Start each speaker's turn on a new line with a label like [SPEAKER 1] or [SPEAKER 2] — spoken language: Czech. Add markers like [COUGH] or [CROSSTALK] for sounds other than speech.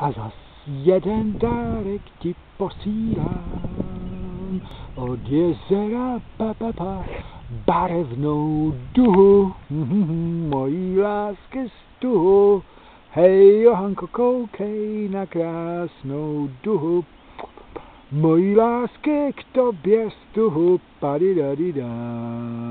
[SPEAKER 1] A zas jeden dárek ti posílám od jezera pa, pa, pa barevnou duhu, [LAUGHS] mojí lásky stuhu. Hej Johanko, koukej na krásnou duhu, mojí lásky k tobě stuhu, padidadidám.